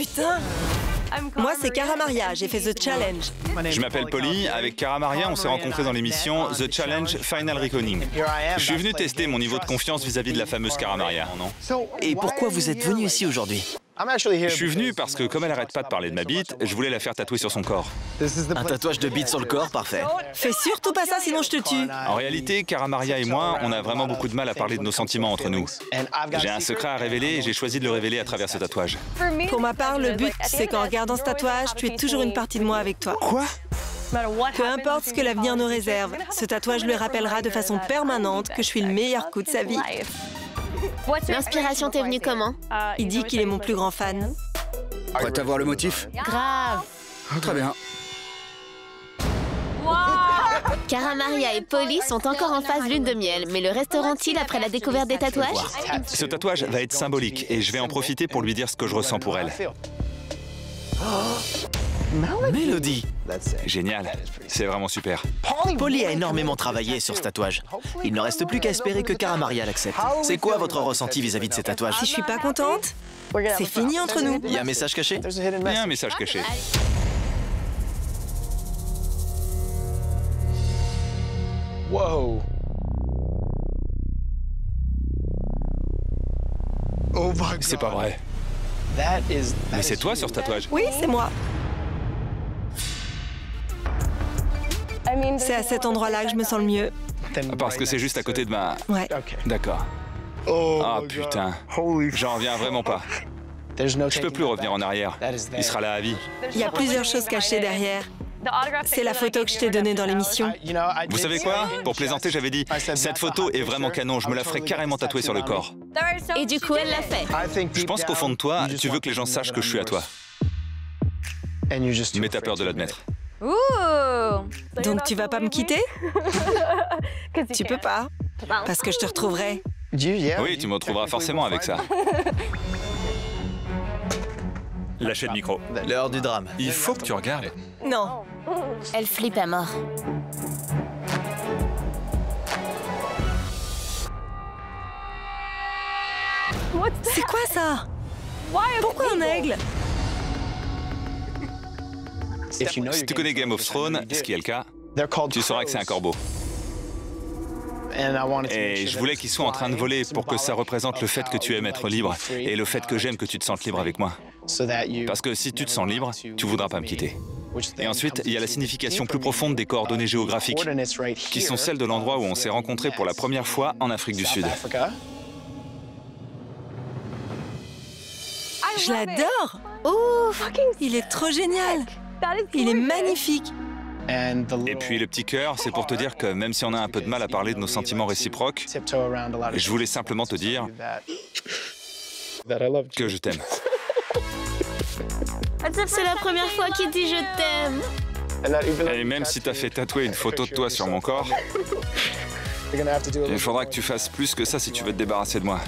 putain Moi, c'est Cara Maria, j'ai fait The Challenge. Je m'appelle Polly. Avec Cara Maria, on s'est rencontrés dans l'émission The Challenge Final Reckoning. Je suis venu tester mon niveau de confiance vis-à-vis de la fameuse Cara Maria. Et pourquoi vous êtes venu ici aujourd'hui? Je suis venu parce que comme elle arrête pas de parler de ma bite, je voulais la faire tatouer sur son corps. Un tatouage de bite sur le corps, parfait. Fais surtout pas ça, sinon je te tue. En réalité, Cara Maria et moi, on a vraiment beaucoup de mal à parler de nos sentiments entre nous. J'ai un secret à révéler et j'ai choisi de le révéler à travers ce tatouage. Pour ma part, le but, c'est qu'en regardant ce tatouage, tu es toujours une partie de moi avec toi. Quoi? Peu importe ce que l'avenir nous réserve, ce tatouage lui rappellera de façon permanente que je suis le meilleur coup de sa vie. L'inspiration t'est venue comment Il dit qu'il est mon plus grand fan. Prête à voir le motif Grave. Très bien. Cara Maria et Polly sont encore en phase lune de miel, mais le resteront-ils après la découverte des tatouages Ce tatouage va être symbolique et je vais en profiter pour lui dire ce que je ressens pour elle. Mélodie. Génial, c'est vraiment super. Polly a énormément travaillé sur ce tatouage. Il ne reste plus qu'à espérer que Cara Maria l'accepte. C'est quoi votre ressenti vis-à-vis de ces tatouages? Si je suis pas contente, c'est fini entre nous. Il y a un message caché? Il y a un message caché. C'est pas vrai. Mais c'est toi sur ce tatouage. Oui, c'est moi. C'est à cet endroit-là que je me sens le mieux. Parce que c'est juste à côté de ma... Ouais. D'accord. Oh. Ah putain, j'en reviens vraiment pas. There's no. Je peux plus revenir en arrière. Il sera là à vie. Il y a plusieurs choses cachées derrière. C'est la photo que je t'ai donnée dans l'émission. You know, I Vous savez quoi. Pour plaisanter, j'avais dit cette photo est vraiment canon. Je me la ferai carrément tatouer sur le corps. Et du coup, elle l'a fait. I think Je pense qu'au fond de toi, tu veux que les gens sachent que je suis à that toi. Mais t'as afraid peur de to admit l'admettre. Ouh Donc tu vas pas me quitter Tu peux pas. Parce que je te retrouverai. Oui, tu me retrouveras forcément avec ça. Lâchez le micro. L'heure du drame. Il faut que tu regardes. Non. Elle flippe à mort. C'est quoi ça? Pourquoi un aigle? Si tu connais Game of Thrones, you ce qui est le cas, tu sauras que c'est un corbeau. And I wanted to make Et je that voulais it's qu'il soit en train de voler pour que ça représente le fait que tu aimes être libre et le fait que j'aime que tu te sentes libre avec moi. So that you Parce que si tu te sens libre, tu voudras pas me quitter. Et ensuite, il y a la signification plus profonde des coordonnées géographiques, qui sont celles de l'endroit où on s'est rencontrés pour la première fois en Afrique du Sud. Je l'adore Ouf Il est trop génial Il est magnifique Et puis le petit cœur, c'est pour te dire que même si on a un peu de mal à parler de nos sentiments réciproques, je voulais simplement te dire que je t'aime. C'est la première fois qu'il dit je t'aime. Et même si t'as fait tatouer une photo de toi sur mon corps, il faudra que tu fasses plus que ça si tu veux te débarrasser de moi.